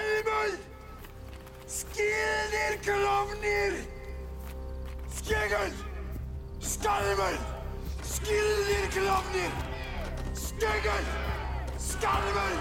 almul! Skiden klovnir! Skegel! Skalmel! Skiden klovnir! Skegel! Skalmel!